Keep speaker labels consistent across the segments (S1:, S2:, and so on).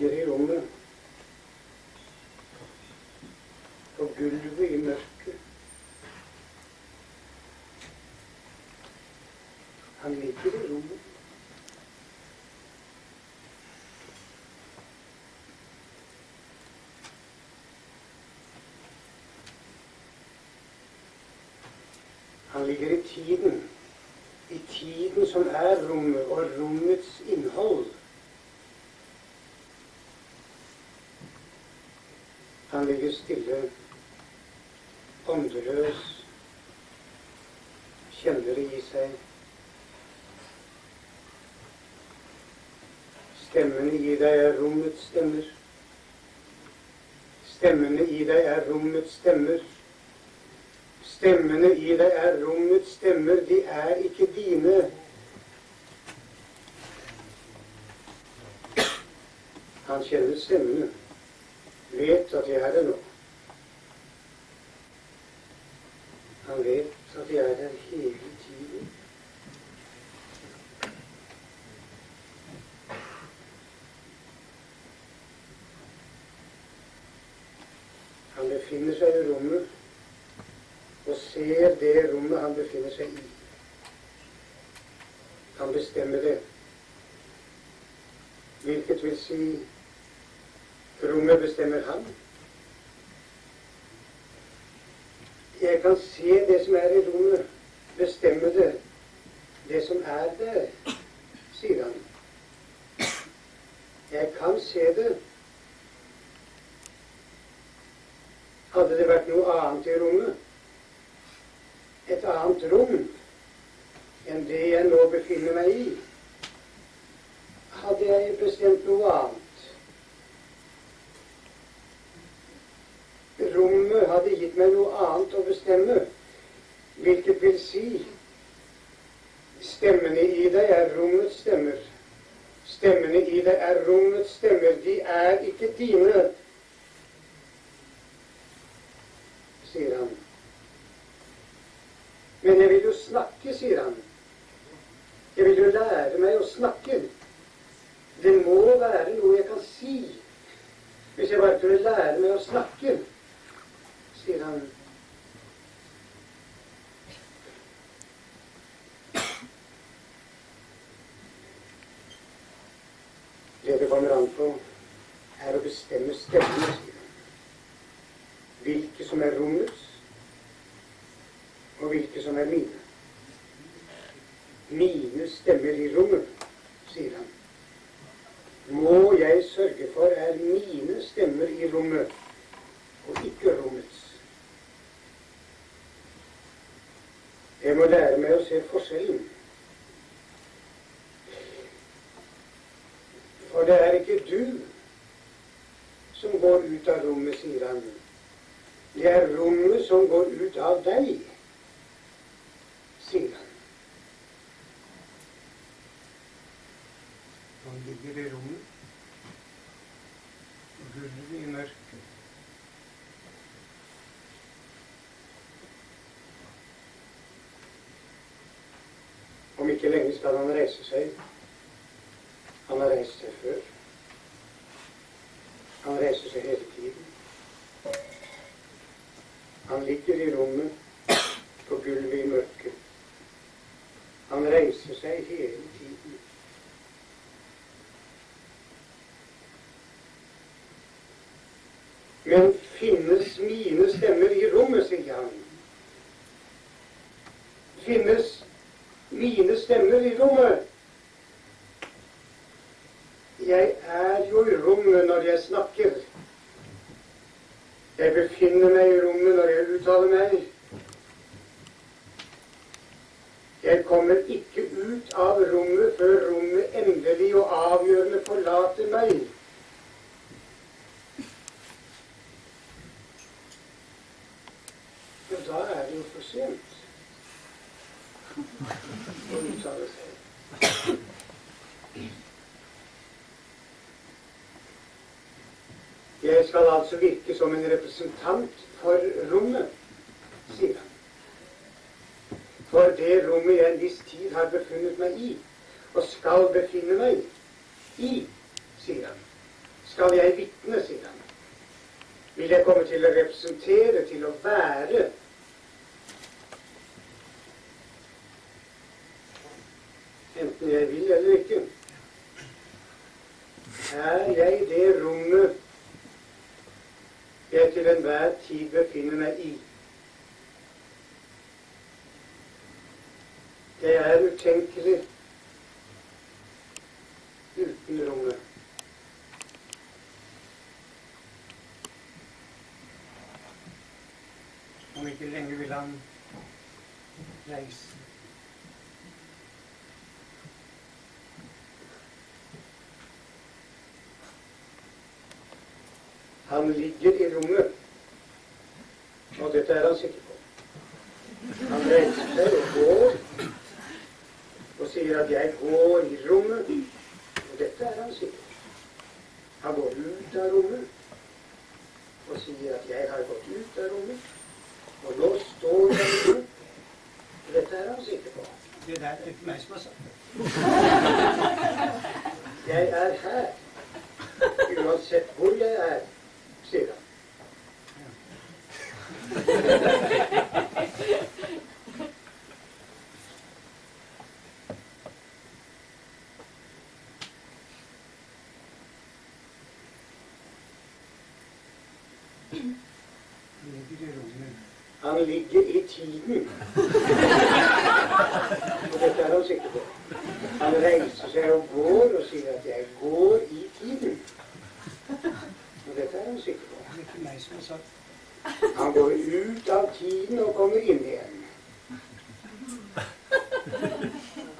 S1: ligger i rommet. På gulvet i mørket. Han ligger i rommet. Han ligger i tiden. I tiden som er rommet, og rommets innhold. Han ligger stille, åndeløs, kjenner det i seg. Stemmene i deg er rommets stemmer. Stemmene i deg er rommets stemmer. Stemmene i deg er rommets stemmer, de er ikke dine. Han kjenner stemmene vet at jeg er det nå. Han at jeg er der hele tiden. Han befinner seg i rommet og ser det rommet han befinner seg i. Han bestemmer det. Hvilket vil si Rommet bestemmer han. Jeg kan se det som er i rommet, bestemme det. Det som er der, sier han. Jeg kan se det. Hadde det vært noe annet i rommet, et annet rom enn det jeg nå befinner meg i, hadde jeg bestemt noe annet. Rommet hadde gitt meg noe annet å bestemme, hvilket vil si Stemmene i deg er rommets stemmer. Stemmene i deg er rommets stemmer. De er ikke dine, sier han. Men jeg vil jo snakke, sier han. Jeg vil jo lære meg å snakke. Det må være noe jeg kan si. Hvis jeg bare kunne lære meg å snakke, sier han. Det det kommer an på, er å bestemme stemmene, sier han. Hvilke som er rommets, og som er mine. Mine stemmer i rommet, sier han. Må jeg sørge for er mine stemmer i rommet, og ikke rommets. Jeg må lære meg å se forskjellen. For det er ikke du som går ut av rommet, sier han. Det er rommet som går ut av deg, sier han. Han ligger i rommet gulvet i mørket. Om ikke lenge skal han reise seg. Han har reist seg før. Han reiser seg hele tiden. Han ligger i rommet på gulvet i mørket. Han reiser seg hele tiden. Men finnes mine stemmer i rommet, sier han. Finnes mine stemmer i rommet? Jeg er jo i rommet når jeg snakker. Jeg befinner meg i rommet når jeg uttaler meg. Jeg kommer ikke ut av rommet før rommet endelig og avgjørende forlater meg. Og da er det jo for sent. Jeg skal altså virke som en representant for rommet, sier han. For det rommet jeg en viss tid har befunnet meg i, og skal befinne meg i, sier han. Skal jeg vitne, sier han. Vil jeg komme til å representere, til å være Enten jeg vil eller ikke. Er jeg det rommet jeg til enhver tid befinner meg i? Det er utenkelig uten rommet. Om ikke lenge vil han reise. Han ligger i rommet, og dette er han sikker på. Han går og sier at 'jeg går i rommet', og dette er han sikker. Han går ut av rommet og sier at 'jeg har gått ut av rommet', og nå står jeg i rommet. Og dette er han sikker på.
S2: Det der er ikke meg som har sagt det.
S1: Jeg er her, uansett hvor jeg er, sier han
S2: ligger i rommet.
S1: Han ligger i tiden. Og dette er han sikker på. Han reiser seg og går og sier at 'jeg går i tiden'. Og dette er han sikker på.
S2: Det er ikke meg som har sagt.
S1: Han går ut av tiden og kommer inn igjen.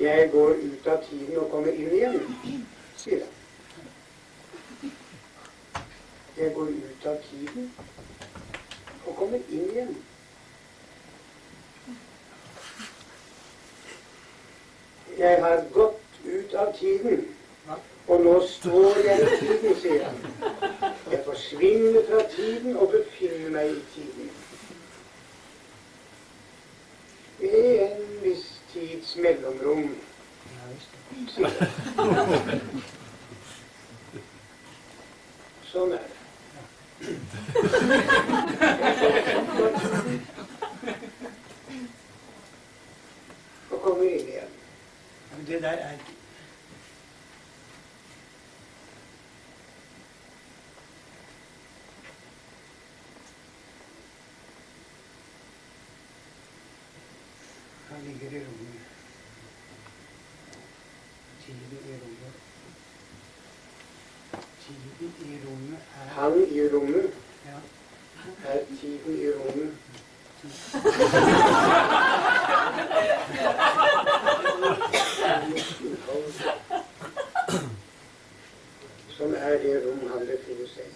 S1: Jeg går ut av tiden og kommer inn igjen, sier han. Jeg går ut av tiden og kommer inn igjen. Jeg har gått ut av tiden, og nå står jeg i tiden, sier han. Jeg forsvinner fra tiden og befinner meg i tiden. Ved en viss tids mellomrom, sier han. Sånn er det. Og kommer inn igjen.
S2: Ja, Men det der er ikke Han ligger i rommet. Tiden i rommet. Tiden i rommet er
S1: Han i rommet
S2: Ja.
S1: er tiden i rommet. Som er det rom han befinner seg i.